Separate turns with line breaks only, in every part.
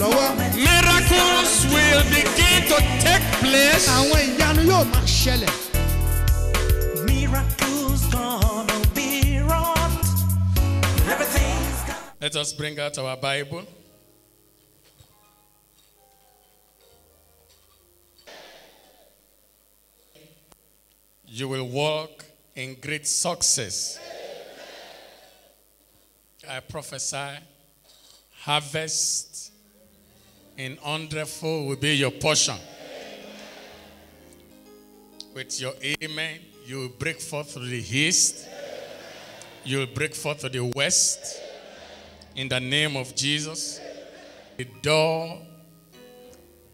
lọ́wọ́.
Miracles will begin to take place.
àwọn ìyanu yóò máa ṣẹlẹ̀.
Miracles gonna be wrought. Everything's gonna
Let us bring out our Bible. You will walk in great success. I prophesy harvest in hundredfold will be your portion. With your amen, you will break forth to the east, you will break forth to the west in the name of Jesus. The door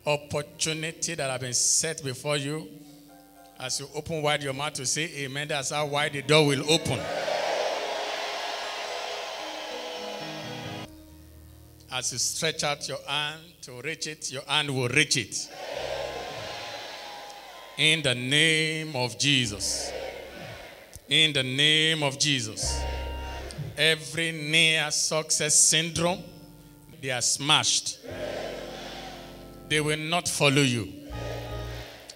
opportunity that have been set before you, as you open wide your mouth to say amen, that's how wide the door will open. As you stretch out your hand to reach it, your hand will reach it. In the name of Jesus. In the name of Jesus every near success syndrome, they are smashed. They will not follow you.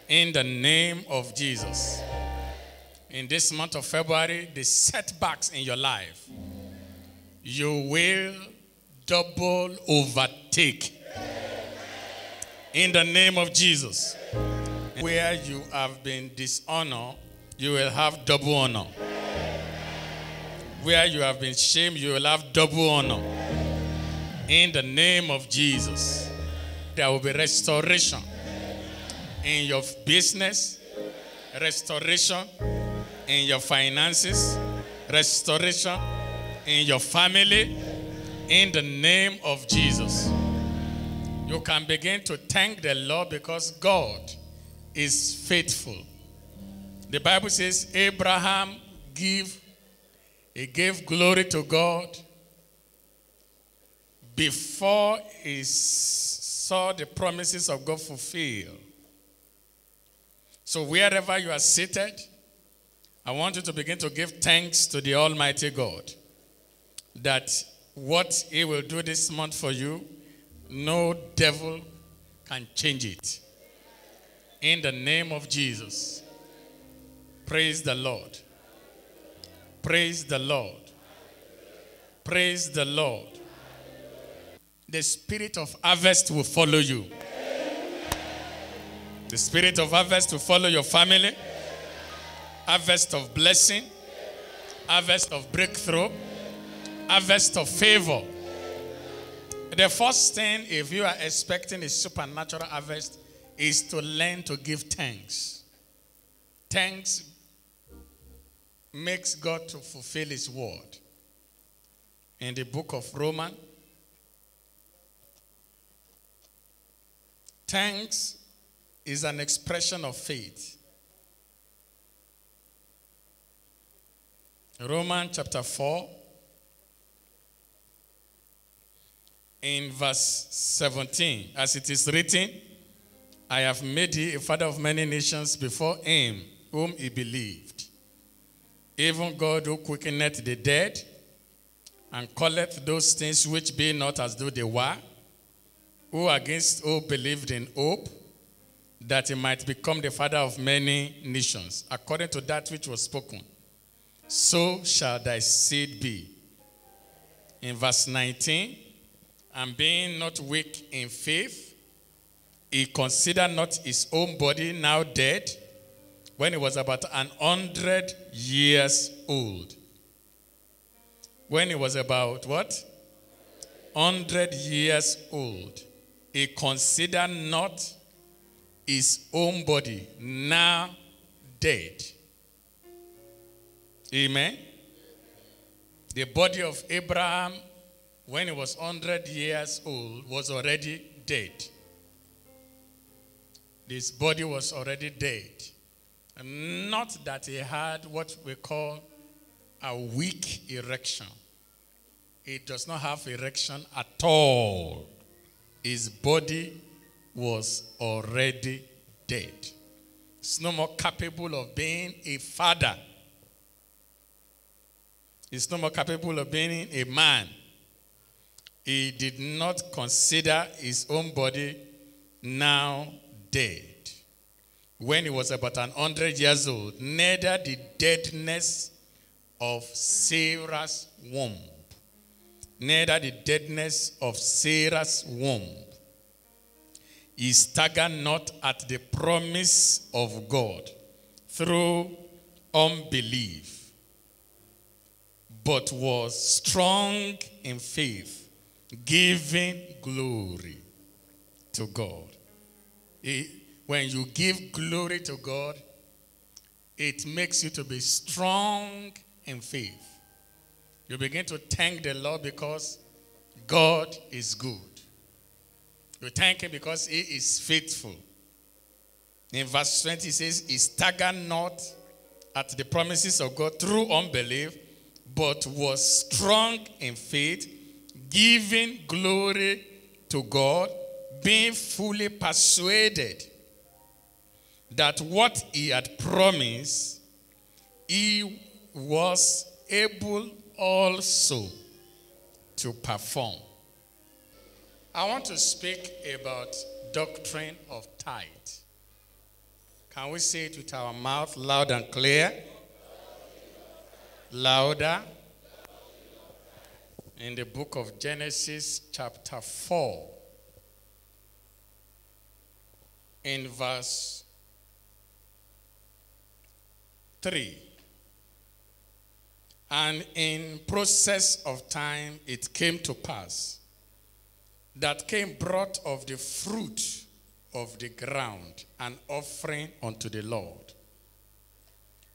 In the name of Jesus. In this month of February, the setbacks in your life, you will double overtake. In the name of Jesus. Where you have been dishonored, you will have double honor. Where you have been shamed, you will have double honor. In the name of Jesus, there will be restoration in your business, restoration in your finances, restoration in your family. In the name of Jesus, you can begin to thank the Lord because God is faithful. The Bible says Abraham give he gave glory to God before he saw the promises of God fulfilled. So, wherever you are seated, I want you to begin to give thanks to the Almighty God that what He will do this month for you, no devil can change it. In the name of Jesus. Praise the Lord. Praise the Lord. Praise the Lord. The spirit of harvest will follow you. The spirit of harvest will follow your family. Harvest of blessing. Harvest of breakthrough. Harvest of favor. The first thing, if you are expecting a supernatural harvest, is to learn to give thanks. Thanks makes God to fulfill his word. In the book of Romans, thanks is an expression of faith. Romans chapter 4, in verse 17, as it is written, I have made thee a father of many nations before him whom he believed even God who quickeneth the dead, and calleth those things which be not as though they were, who against all believed in hope, that he might become the father of many nations, according to that which was spoken. So shall thy seed be. In verse 19, and being not weak in faith, he considered not his own body now dead when he was about an hundred years old. When he was about what? Hundred years old. He considered not his own body now dead. Amen. The body of Abraham, when he was 100 years old, was already dead. His body was already dead. Not that he had what we call a weak erection. He does not have erection at all. His body was already dead. He's no more capable of being a father. He's no more capable of being a man. He did not consider his own body now dead. When he was about an hundred years old, neither the deadness of Sarah's womb, neither the deadness of Sarah's womb, he staggered not at the promise of God through unbelief, but was strong in faith, giving glory to God. He- when you give glory to God, it makes you to be strong in faith. You begin to thank the Lord because God is good. You thank Him because He is faithful. In verse 20, it says, He staggered not at the promises of God through unbelief, but was strong in faith, giving glory to God, being fully persuaded that what he had promised, he was able also to perform. I want to speak about doctrine of tithe. Can we say it with our mouth loud and clear? Louder. In the book of Genesis, chapter 4, in verse 3. And in process of time, it came to pass that Cain brought of the fruit of the ground an offering unto the Lord.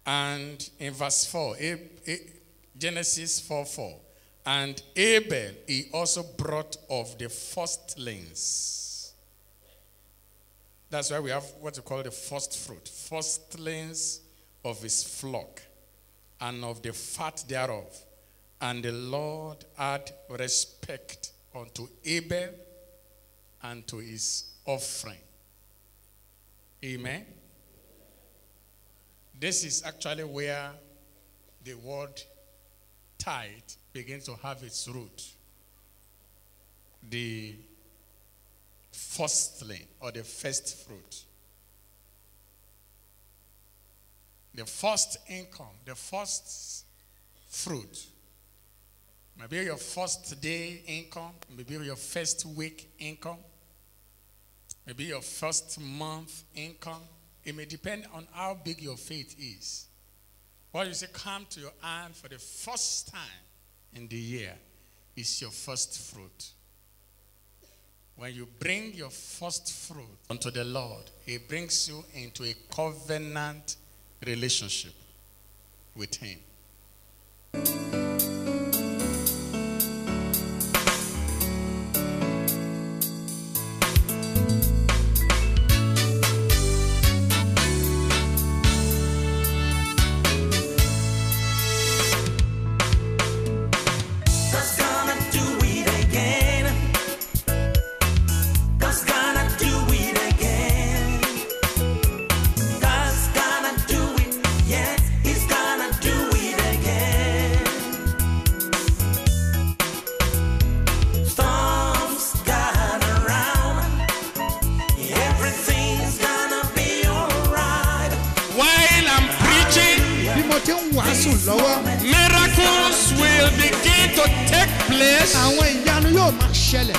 And in verse 4, A- A- Genesis 4 4, and Abel he also brought of the firstlings. That's why we have what we call the first fruit, firstlings of his flock and of the fat thereof. And the Lord had respect unto Abel and to his offering. Amen. This is actually where the word tithe begins to have its root. The firstling or the first fruit. The first income, the first fruit. Maybe your first day income, maybe your first week income, maybe your first month income. It may depend on how big your faith is. What you say, come to your aunt for the first time in the year is your first fruit. When you bring your first fruit unto the Lord, He brings you into a covenant relationship with Him.
Wàásù lọ́wọ́
miracles will begin to take place.
àwọn ìyanu yóò máa ṣẹlẹ̀